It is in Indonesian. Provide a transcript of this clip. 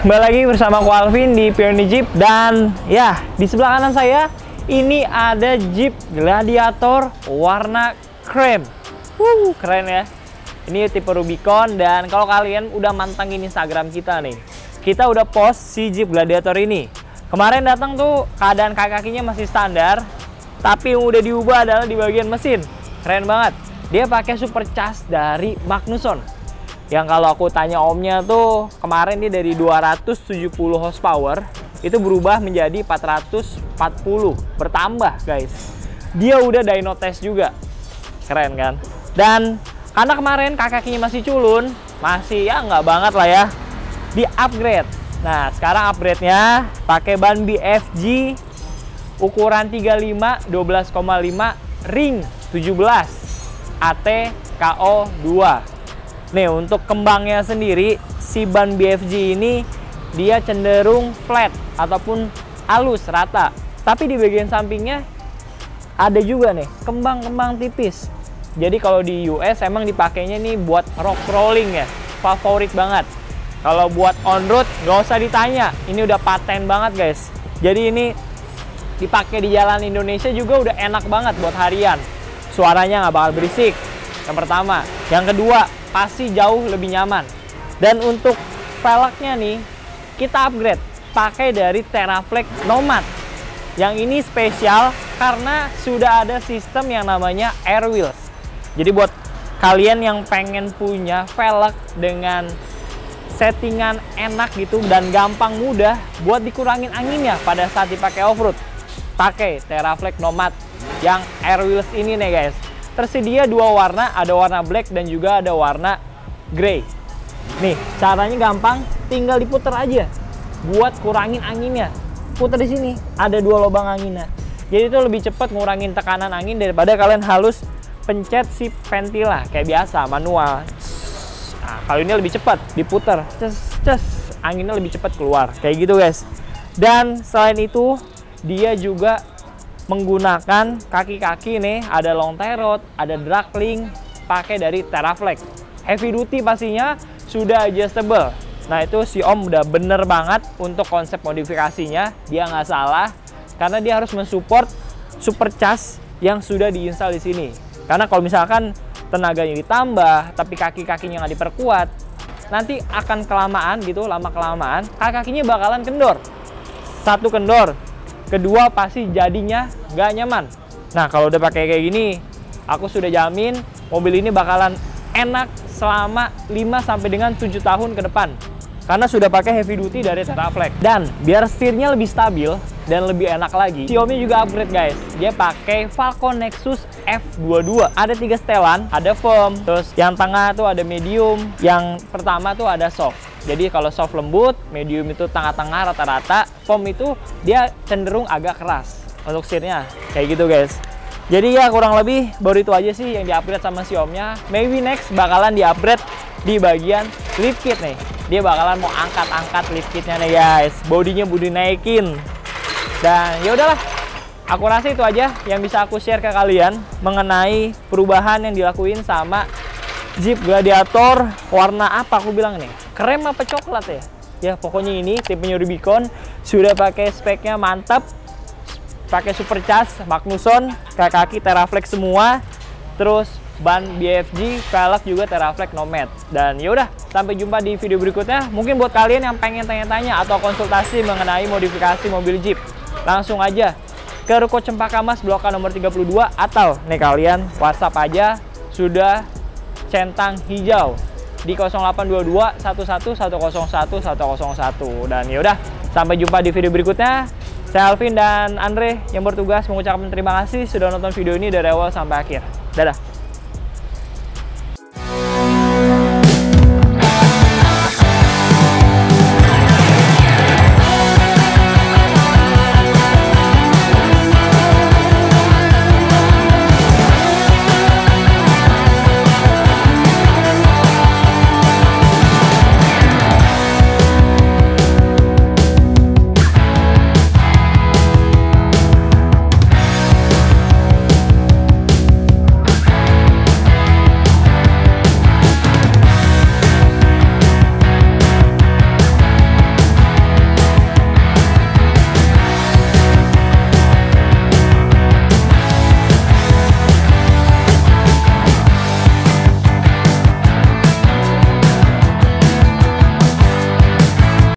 kembali lagi bersama aku Alvin di Pionir Jeep dan ya di sebelah kanan saya ini ada Jeep Gladiator warna krem. Wuh, keren ya. Ini tipe Rubicon dan kalau kalian udah mantengin Instagram kita nih, kita udah post si Jeep Gladiator ini. Kemarin datang tuh keadaan kaki-kakinya masih standar, tapi yang udah diubah adalah di bagian mesin. Keren banget. Dia pakai supercharge dari Magnusson yang kalau aku tanya omnya tuh kemarin ini dari 270 horsepower itu berubah menjadi 440 bertambah guys. Dia udah dyno test juga. Keren kan? Dan karena kemarin kakinya masih culun masih ya nggak banget lah ya di upgrade. Nah sekarang upgrade nya pakai ban BFG ukuran 35 12,5 ring 17 AT KO 2 Nih untuk kembangnya sendiri si ban BFG ini dia cenderung flat ataupun halus rata. Tapi di bagian sampingnya ada juga nih kembang-kembang tipis. Jadi kalau di US emang dipakainya nih buat rock crawling ya, favorit banget. Kalau buat on road nggak usah ditanya, ini udah paten banget guys. Jadi ini dipakai di jalan Indonesia juga udah enak banget buat harian. Suaranya nggak bakal berisik. Yang pertama, yang kedua pasti jauh lebih nyaman. Dan untuk velgnya nih, kita upgrade pakai dari Teraflex Nomad. Yang ini spesial karena sudah ada sistem yang namanya air wheels. Jadi buat kalian yang pengen punya velg dengan settingan enak gitu dan gampang mudah buat dikurangin anginnya pada saat dipakai off-road. Pakai Teraflex Nomad yang air wheels ini nih guys tersedia dua warna, ada warna black dan juga ada warna grey. Nih, caranya gampang, tinggal diputer aja buat kurangin anginnya. Putar di sini, ada dua lubang anginnya. Jadi itu lebih cepat ngurangin tekanan angin daripada kalian halus pencet si ventila kayak biasa manual. Nah, kalau ini lebih cepat diputar, ces ces anginnya lebih cepat keluar kayak gitu guys. Dan selain itu dia juga menggunakan kaki-kaki nih ada long tie rod, ada drag link pakai dari Teraflex. Heavy duty pastinya sudah adjustable. Nah itu si Om udah bener banget untuk konsep modifikasinya, dia nggak salah karena dia harus mensupport supercharge yang sudah diinstal di sini. Karena kalau misalkan tenaganya ditambah tapi kaki-kakinya nggak diperkuat, nanti akan kelamaan gitu, lama kelamaan kaki-kakinya bakalan kendor. Satu kendor, kedua pasti jadinya nggak nyaman. Nah kalau udah pakai kayak gini, aku sudah jamin mobil ini bakalan enak selama 5 sampai dengan 7 tahun ke depan. Karena sudah pakai heavy duty dari Teraflex. Dan biar setirnya lebih stabil, dan lebih enak lagi. Xiaomi juga upgrade guys. Dia pakai Falcon Nexus F22. Ada tiga setelan, ada firm, terus yang tengah tuh ada medium, yang pertama tuh ada soft. Jadi kalau soft lembut, medium itu tengah-tengah rata-rata, foam itu dia cenderung agak keras untuk seatnya. Kayak gitu guys. Jadi ya kurang lebih baru itu aja sih yang di-upgrade sama Xiaomi-nya. Maybe next bakalan di-upgrade di bagian lift kit nih. Dia bakalan mau angkat-angkat lift kitnya nih guys. Bodinya budi naikin. Dan ya udahlah. Aku rasa itu aja yang bisa aku share ke kalian mengenai perubahan yang dilakuin sama Jeep Gladiator warna apa aku bilang nih? Krem apa coklat ya? Ya pokoknya ini tipenya Rubicon sudah pakai speknya mantap pakai supercharge Magnuson kaki Teraflex semua terus ban BFG velg juga Teraflex Nomad dan yaudah sampai jumpa di video berikutnya mungkin buat kalian yang pengen tanya-tanya atau konsultasi mengenai modifikasi mobil Jeep langsung aja ke Ruko Cempaka Mas Blok A nomor 32 atau nih kalian WhatsApp aja sudah centang hijau di 0822 11 101 101 dan yaudah sampai jumpa di video berikutnya saya Alvin dan Andre yang bertugas mengucapkan terima kasih sudah nonton video ini dari awal sampai akhir. Dadah!